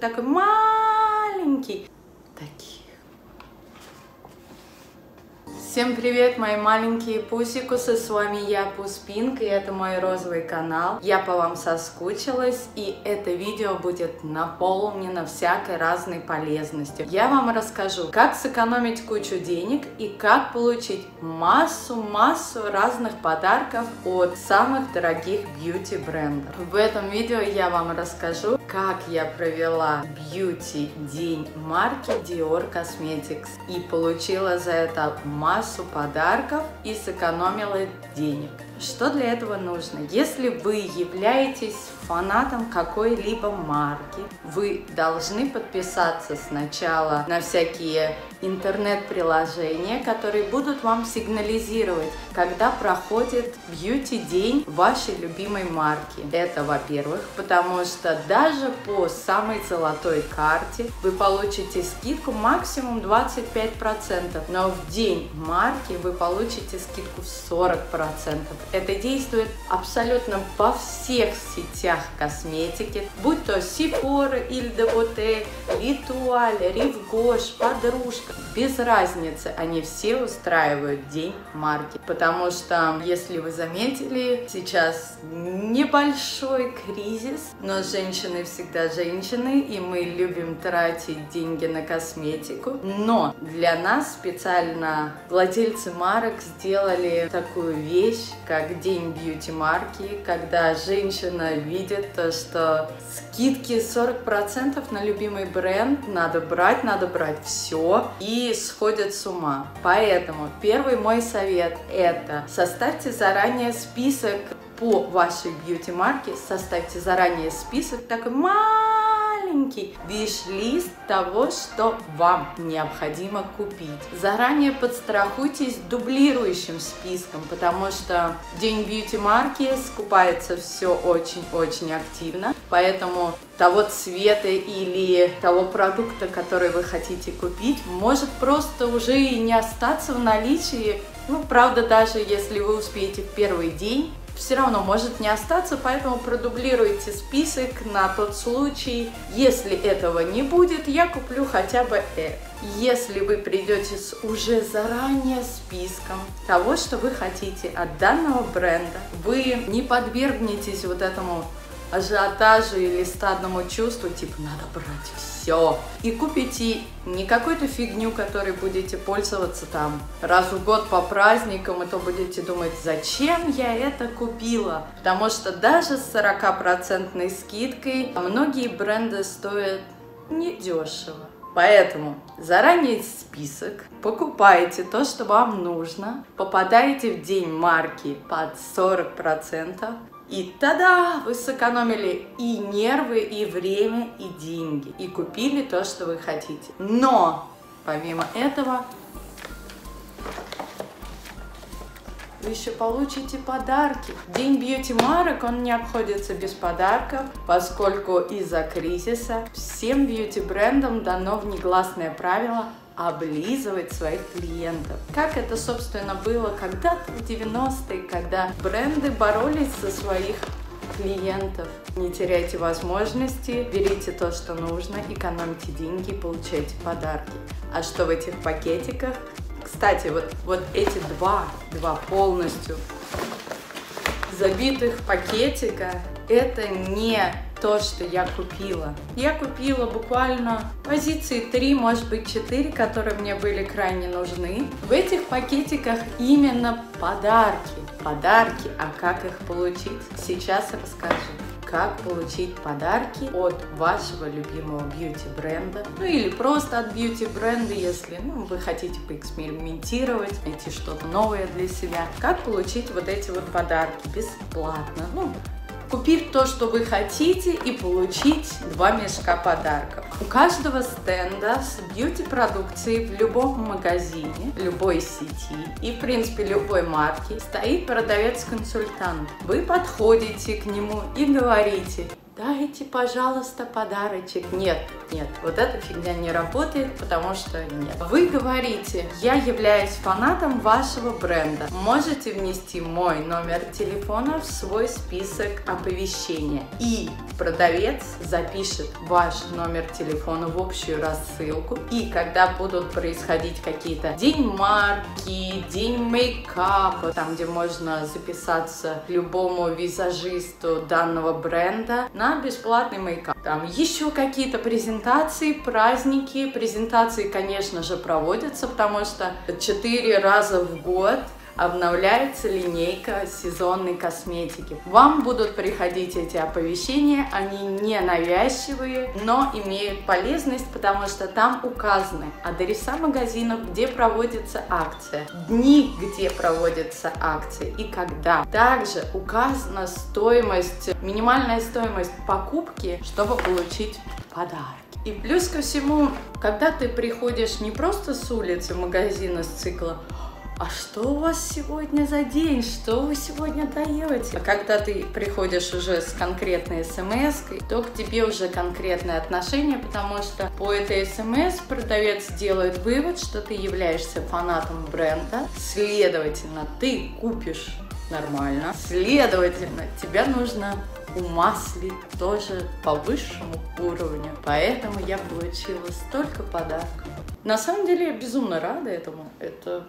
такой маленький. Таких. Всем привет, мои маленькие пусикусы, с вами я, Пуспинк, и это мой розовый канал. Я по вам соскучилась, и это видео будет наполнено всякой разной полезностью. Я вам расскажу, как сэкономить кучу денег и как получить массу-массу разных подарков от самых дорогих бьюти брендов. В этом видео я вам расскажу, как я провела бьюти день марки Dior Cosmetics и получила за это массу массу подарков и сэкономила денег. Что для этого нужно? Если вы являетесь фанатом какой-либо марки, вы должны подписаться сначала на всякие интернет-приложения, которые будут вам сигнализировать, когда проходит бьюти-день вашей любимой марки. Это, во-первых, потому что даже по самой золотой карте вы получите скидку максимум 25%, но в день марки вы получите скидку в 40%. Это действует абсолютно во всех сетях косметики, будь то Sephora, Beauté, Ritual, Rive Gauche, Подружка, без разницы, они все устраивают День марки. Потому что, если вы заметили, сейчас небольшой кризис, но женщины всегда женщины, и мы любим тратить деньги на косметику. Но для нас специально владельцы марок сделали такую вещь, как День бьюти-марки, когда женщина видит то, что скидки 40% на любимый бренд надо брать, надо брать все. И сходят с ума. Поэтому первый мой совет это составьте заранее список по вашей бьюти-марке, составьте заранее список такой маленький виш-лист того, что вам необходимо купить. Заранее подстрахуйтесь дублирующим списком, потому что день бьюти-марки скупается все очень-очень активно, поэтому того цвета или того продукта, который вы хотите купить, может просто уже и не остаться в наличии. Ну, правда, даже если вы успеете в первый день, все равно может не остаться, поэтому продублируйте список на тот случай, если этого не будет, я куплю хотя бы это. Если вы придете с уже заранее списком того, что вы хотите от данного бренда, вы не подвергнетесь вот этому ажиотажу или стадному чувству, типа надо брать все. И купите не какую-то фигню, которой будете пользоваться там раз в год по праздникам, и то будете думать, зачем я это купила. Потому что даже с 40% скидкой многие бренды стоят недешево. Поэтому заранее список, покупайте то, что вам нужно, попадаете в день марки под 40%, и тогда вы сэкономили и нервы, и время, и деньги. И купили то, что вы хотите. Но, помимо этого, вы еще получите подарки. День бьюти-марок, он не обходится без подарков, поскольку из-за кризиса всем бьюти-брендам дано внегласное правило облизывать своих клиентов. Как это, собственно, было когда-то в 90-е, когда бренды боролись за своих клиентов. Не теряйте возможности, берите то, что нужно, экономьте деньги получайте подарки. А что в этих пакетиках? Кстати, вот, вот эти два, два полностью забитых пакетика, это не то, что я купила. Я купила буквально позиции 3, может быть 4, которые мне были крайне нужны. В этих пакетиках именно подарки. Подарки, а как их получить? Сейчас расскажу как получить подарки от вашего любимого бьюти-бренда, ну или просто от бьюти-бренда, если ну, вы хотите поэкспериментировать, найти что-то новое для себя. Как получить вот эти вот подарки бесплатно, ну, купив то, что вы хотите и получить два мешка подарков. У каждого стенда с бьюти-продукцией в любом магазине, любой сети и, в принципе, любой марки стоит продавец-консультант. Вы подходите к нему и говорите, дайте, пожалуйста, подарочек. Нет, нет, вот эта фигня не работает, потому что нет. Вы говорите, я являюсь фанатом вашего бренда. Можете внести мой номер телефона в свой список оповещения. И продавец запишет ваш номер телефона в общую рассылку. И когда будут происходить какие-то день марки, день мейкапа, там, где можно записаться любому визажисту данного бренда на бесплатный мейкап. Там еще какие-то презентации, праздники. Презентации, конечно же, проводятся, потому что 4 раза в год обновляется линейка сезонной косметики. Вам будут приходить эти оповещения, они не навязчивые, но имеют полезность, потому что там указаны адреса магазинов, где проводится акция, дни, где проводится акция и когда. Также указана стоимость, минимальная стоимость покупки, чтобы получить подарок. И плюс ко всему, когда ты приходишь не просто с улицы магазина с цикла, а что у вас сегодня за день, что вы сегодня даете? А когда ты приходишь уже с конкретной смс, то к тебе уже конкретное отношение, потому что по этой смс продавец делает вывод, что ты являешься фанатом бренда, следовательно, ты купишь нормально, следовательно, тебя нужно умаслить тоже по высшему уровню. Поэтому я получила столько подарков. На самом деле я безумно рада этому. Это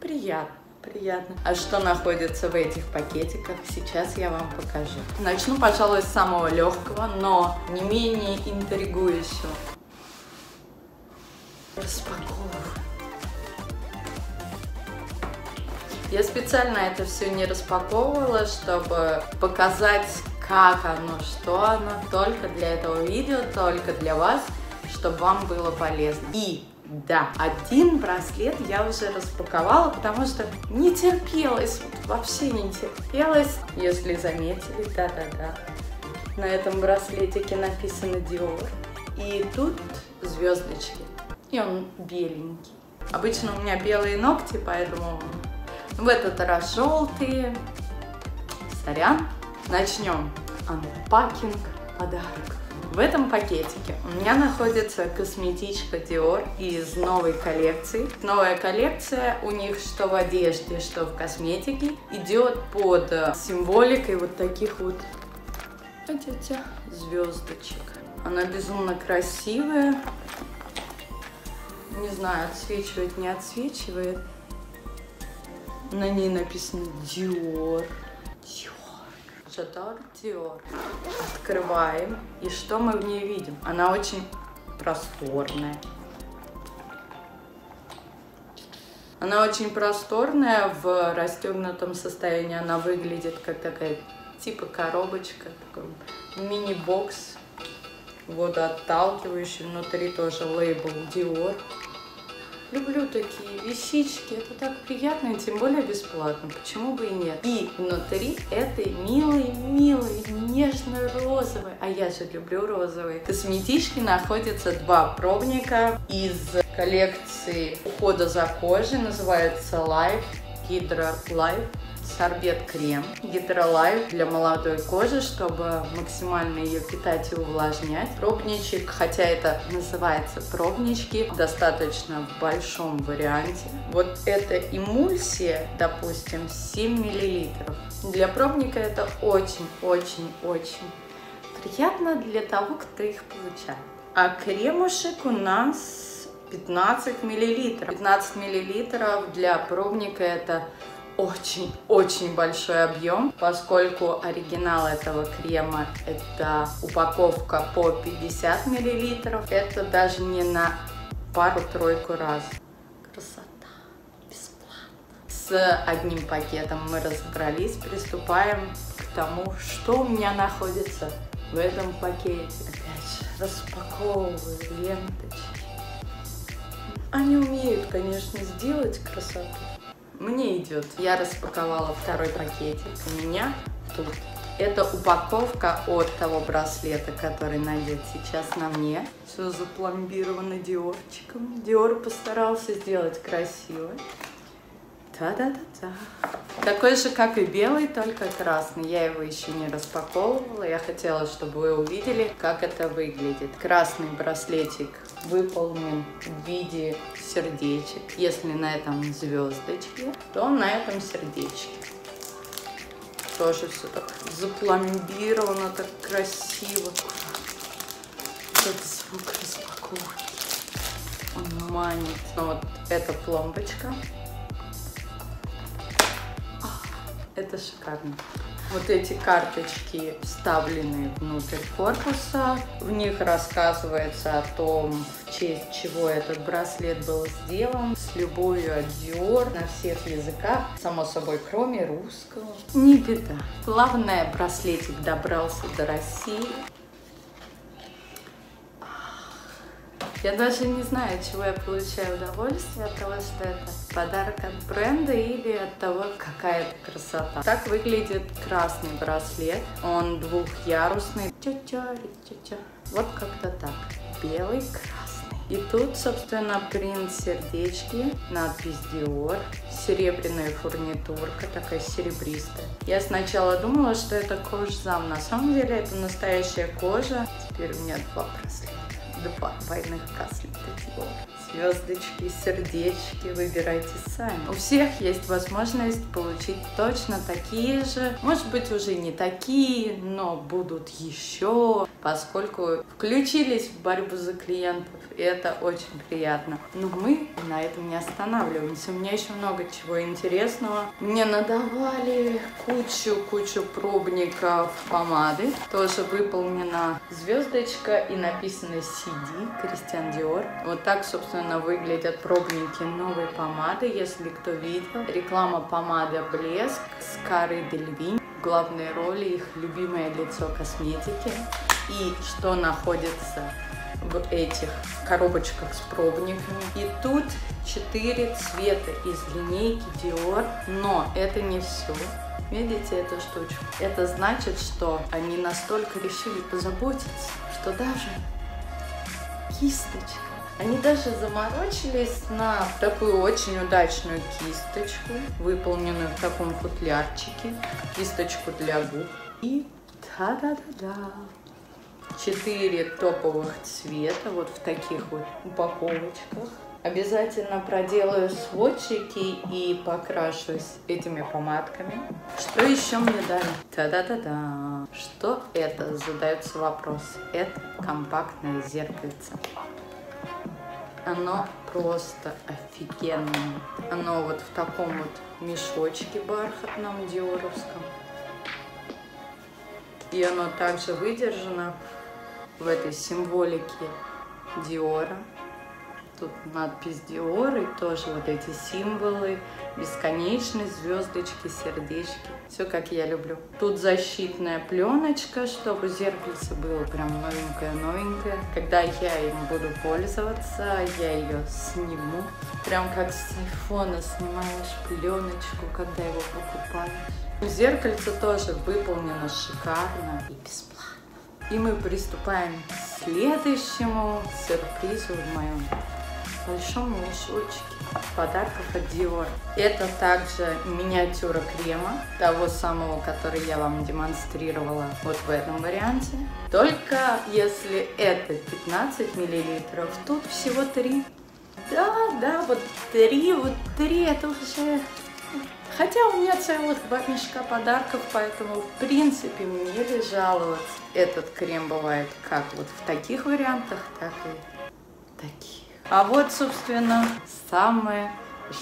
Приятно. Приятно. А что находится в этих пакетиках, сейчас я вам покажу. Начну, пожалуй, с самого легкого, но не менее интригующего. Распаковываю. Я специально это все не распаковывала, чтобы показать, как оно, что оно, только для этого видео, только для вас, чтобы вам было полезно. И да, один браслет я уже распаковала, потому что не терпелось, вот вообще не терпелось. Если заметили, да-да-да, на этом браслетике написано Dior. И тут звездочки. И он беленький. Обычно у меня белые ногти, поэтому в этот раз желтые. Сорян. Начнем анпакинг подарок. В этом пакетике у меня находится косметичка Dior из новой коллекции. Новая коллекция у них что в одежде, что в косметике идет под символикой вот таких вот звездочек. Она безумно красивая. Не знаю, отсвечивает, не отсвечивает. На ней написано Dior. Dior. Шатар Диор. Открываем. И что мы в ней видим? Она очень просторная. Она очень просторная, в расстегнутом состоянии она выглядит как такая типа коробочка, такой мини-бокс водоотталкивающий, внутри тоже лейбл Dior. Люблю такие вещички, это так приятно, и тем более бесплатно, почему бы и нет. И внутри этой милой-милой, нежно-розовой, а я же люблю розовые, косметички находятся два пробника из коллекции ухода за кожей, называется Life Hydra Life сорбет-крем Гидролайф для молодой кожи, чтобы максимально ее питать и увлажнять. Пробничек, хотя это называется пробнички, достаточно в большом варианте. Вот эта эмульсия, допустим, 7 миллилитров. Для пробника это очень-очень-очень приятно для того, кто их получает. А кремушек у нас 15 миллилитров. 15 миллилитров для пробника это очень-очень большой объем, поскольку оригинал этого крема это упаковка по 50 миллилитров. Это даже не на пару-тройку раз. Красота. Бесплатно. С одним пакетом мы разобрались. Приступаем к тому, что у меня находится в этом пакете. Опять же, распаковываю ленточки. Они умеют, конечно, сделать красоту. Мне идет. Я распаковала второй пакетик. У меня тут. Это упаковка от того браслета, который надет сейчас на мне. Все запломбировано Диорчиком. Диор постарался сделать красиво. Та-да-да-да. Такой же, как и белый, только красный. Я его еще не распаковывала. Я хотела, чтобы вы увидели, как это выглядит. Красный браслетик выполнен в виде сердечек. Если на этом звездочки, то на этом сердечке. Тоже все так запломбировано, так красиво. Этот звук распаковки. Он манит. Ну, вот эта пломбочка. Это шикарно. Вот эти карточки вставлены внутрь корпуса. В них рассказывается о том, в честь чего этот браслет был сделан. С любовью от Dior на всех языках. Само собой, кроме русского. Не беда. Главное, браслетик добрался до России. Я даже не знаю, от чего я получаю удовольствие, от того, что это подарок от бренда или от того, какая это красота. Так выглядит красный браслет. Он двухъярусный. Ча-ча, ча-ча. Вот как-то так. Белый, красный. И тут, собственно, принт сердечки, надпись Dior, серебряная фурнитурка, такая серебристая. Я сначала думала, что это кожзам, на самом деле это настоящая кожа. Теперь у меня два браслета два двойных каслета Звездочки, сердечки, выбирайте сами. У всех есть возможность получить точно такие же. Может быть, уже не такие, но будут еще, поскольку включились в борьбу за клиентов, и это очень приятно. Но мы на этом не останавливаемся. У меня еще много чего интересного. Мне надавали кучу-кучу пробников помады. Тоже выполнена звездочка и написано CD, Кристиан Диор. Вот так, собственно, выглядят пробники новой помады, если кто видел. Реклама помады Блеск с Карой Дельвинь. Главной роли их любимое лицо косметики. И что находится в этих коробочках с пробниками. И тут четыре цвета из линейки Dior, но это не все. Видите эту штучку? Это значит, что они настолько решили позаботиться, что даже кисточка. Они даже заморочились на такую очень удачную кисточку, выполненную в таком футлярчике, кисточку для губ. И та-да-да-да! Четыре топовых цвета, вот в таких вот упаковочках. Обязательно проделаю сводчики и покрашусь этими помадками. Что еще мне дали? Та-да-да-да. Что это? Задается вопрос. Это компактное зеркальце. Оно просто офигенное. Оно вот в таком вот мешочке бархатном диоровском. И оно также выдержано в этой символике Диора. Тут надпись Диор и тоже вот эти символы, бесконечность, звездочки, сердечки. Все как я люблю. Тут защитная пленочка, чтобы зеркальце было прям новенькое-новенькое. Когда я им буду пользоваться, я ее сниму. Прям как с айфона снимаешь пленочку, когда его покупаешь. Зеркальце тоже выполнено шикарно и бесплатно. И мы приступаем к следующему сюрпризу в моем большом мешочке подарков от Dior. Это также миниатюра крема, того самого, который я вам демонстрировала вот в этом варианте. Только если это 15 миллилитров, тут всего 3. Да, да, вот 3, вот 3, это уже Хотя у меня целых два мешка подарков, поэтому в принципе мне ли жаловаться. Этот крем бывает как вот в таких вариантах, так и таких. А вот, собственно, самое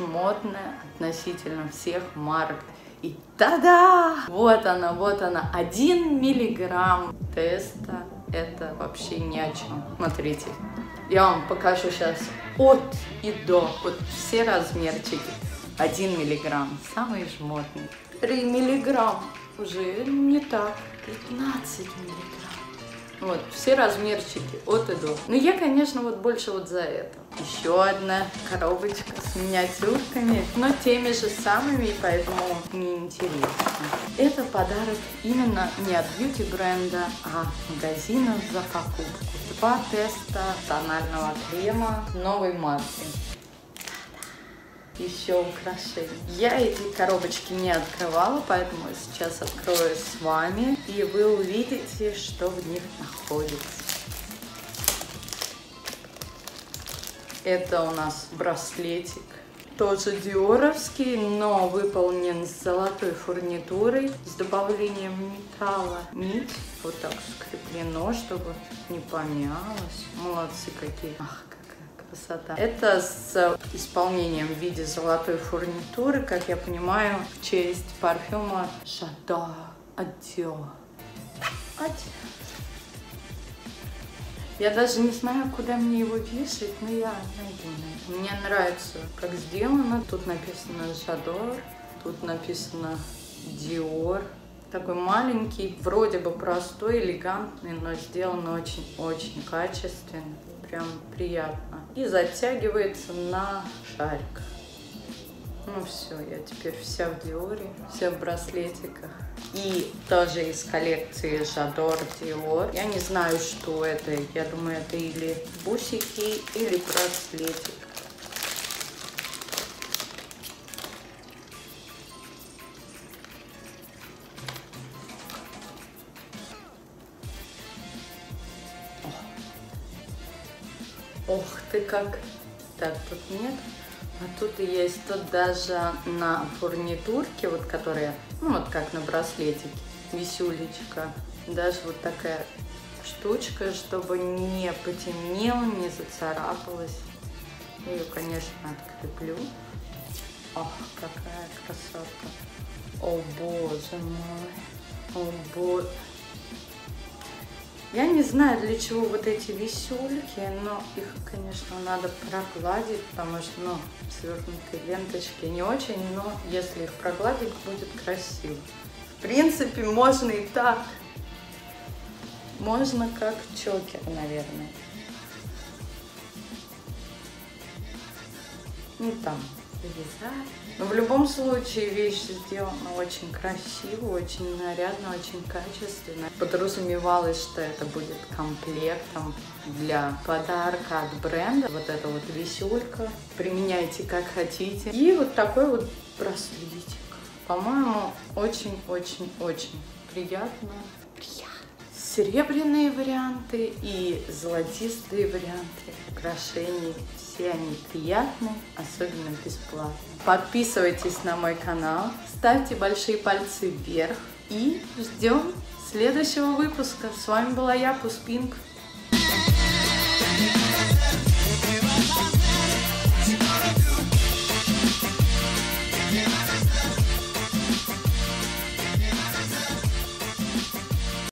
модное относительно всех марок. И та-да! Вот она, вот она, один миллиграмм теста. Это вообще ни о чем. Смотрите, я вам покажу сейчас от и до, вот все размерчики. 1 миллиграмм, самый жмотный. 3 миллиграмм, уже не так. 15 миллиграмм. Вот, все размерчики от и до. Но я, конечно, вот больше вот за это. Еще одна коробочка с миниатюрками, но теми же самыми, и поэтому мне интересно. Это подарок именно не от бьюти бренда, а магазина за покупку. Два теста тонального крема новой марки. Еще украшений. Я эти коробочки не открывала, поэтому сейчас открою с вами, и вы увидите, что в них находится. Это у нас браслетик тоже диоровский, но выполнен с золотой фурнитурой, с добавлением металла. Нить вот так скреплено, чтобы не помялось. Молодцы какие. Ах, красота. Это с исполнением в виде золотой фурнитуры, как я понимаю, в честь парфюма Шато Адио. Я даже не знаю, куда мне его вешать, но я найду. Мне нравится, как сделано. Тут написано Жадор, тут написано Диор. Такой маленький, вроде бы простой, элегантный, но сделан очень-очень качественно. Прям приятно. И затягивается на шарик. Ну все, я теперь вся в Диоре, вся в браслетиках. И тоже из коллекции Жадор Диор. Я не знаю, что это. Я думаю, это или бусики, или браслетик. Как. Так, тут нет. А тут есть, тут даже на фурнитурке, вот которая, ну вот как на браслетике, висюлечка, даже вот такая штучка, чтобы не потемнело, не зацарапалась. Я ее, конечно, откреплю. Ох, какая красота. О, боже мой. О, боже. Я не знаю, для чего вот эти висюльки, но их, конечно, надо прогладить, потому что, ну, свернутые ленточки не очень, но если их прогладить, будет красиво. В принципе, можно и так. Можно как чокер, наверное. Ну, там, вязать. Но в любом случае вещь сделана очень красиво, очень нарядно, очень качественно. Подразумевалось, что это будет комплектом для подарка от бренда. Вот эта вот висюлька. Применяйте как хотите. И вот такой вот браслетик. По-моему, очень-очень-очень приятно. Приятно. Серебряные варианты и золотистые варианты украшений все они приятные, особенно бесплатно. Подписывайтесь на мой канал, ставьте большие пальцы вверх и ждем следующего выпуска. С вами была я, Пуспинг.